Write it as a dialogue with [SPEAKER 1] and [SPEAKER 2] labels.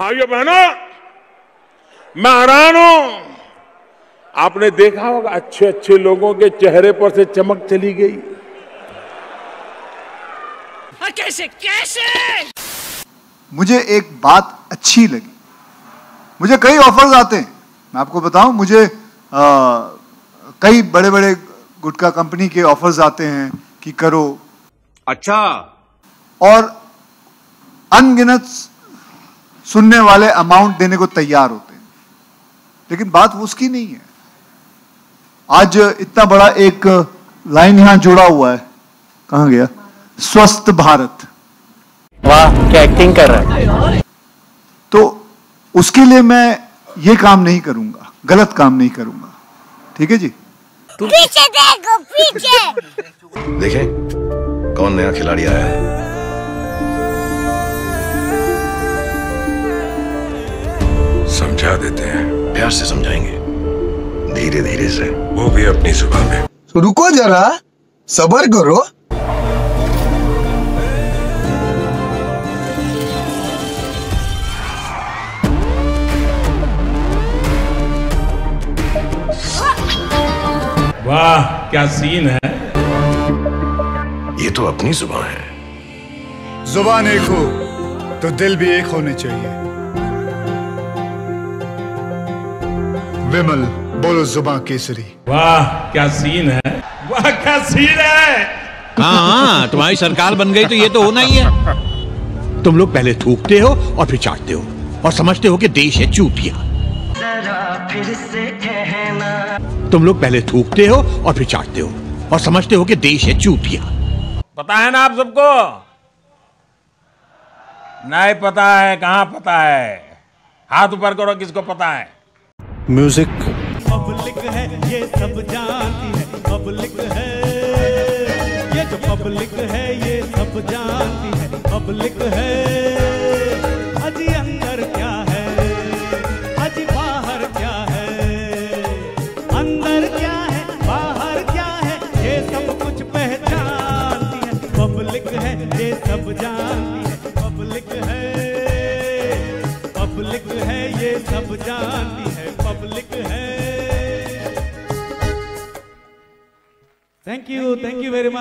[SPEAKER 1] भाइयों बहनों मैं हैरान हूँ आपने देखा होगा अच्छे अच्छे लोगों के चेहरे पर से चमक चली गई।
[SPEAKER 2] कैसे कैसे?
[SPEAKER 3] मुझे एक बात अच्छी लगी। मुझे कई ऑफर्स आते हैं। मैं आपको बताऊँ मुझे आ, कई बड़े बड़े गुटखा कंपनी के ऑफर्स आते हैं कि करो।
[SPEAKER 4] अच्छा।
[SPEAKER 3] और अनगिनत सुनने वाले अमाउंट देने को तैयार होते हैं। लेकिन बात उसकी नहीं है। आज इतना बड़ा एक लाइन यहाँ जुड़ा हुआ है। कहा गया? स्वस्थ भारत।
[SPEAKER 5] वाह क्या एक्टिंग कर रहा है।
[SPEAKER 3] तो उसके लिए मैं ये काम नहीं करूँगा। गलत काम नहीं करूँगा। ठीक है जी?
[SPEAKER 6] पीछे देखो पीछे।
[SPEAKER 4] देखें कौन नया खिलाड़ी आया है?
[SPEAKER 1] समझा देते हैं।
[SPEAKER 4] प्यार से समझाएँगे। धीरे धीरे से।
[SPEAKER 1] वो भी अपनी सुबह में
[SPEAKER 7] तो रुको जरा सबर करो।
[SPEAKER 1] वाह क्या सीन है?
[SPEAKER 4] ये तो अपनी ज़ुबान है।
[SPEAKER 7] ज़ुबान एक हो तो दिल भी एक होने चाहिए। विमल बोलो ज़ुबान केसरी।
[SPEAKER 1] वाह क्या सीन है? वाह क्या सीन है
[SPEAKER 8] हाँ तुम्हारी सरकार बन गई तो ये तो होना ही है। तुम लोग पहले थूकते हो और फिर चाटते हो और समझते हो कि देश है चूतिया। तुम लोग पहले थूकते हो और फिर चाटते हो और समझते हो कि देश है चूतिया।
[SPEAKER 1] पता है ना आप सबको? नहीं पता है कहाँ पता है? हाथ ऊपर करो किसको पता है?
[SPEAKER 8] म्यूज़िक
[SPEAKER 9] पब्लिक है, ये सब जानती है। पब्लिक है, ये जो पब्लिक है, ये सब जानती है। पब्लिक है, अजी अंदर क्या है? अजी बाहर क्या है? अंदर क्या है, बाहर क्या है? ये सब कुछ पहचानती है। पब्लिक है, ये सब जानती है। पब्लिक है पब्लिक है, ये सब जानती है। पब्लिक है। Thank you thank you very much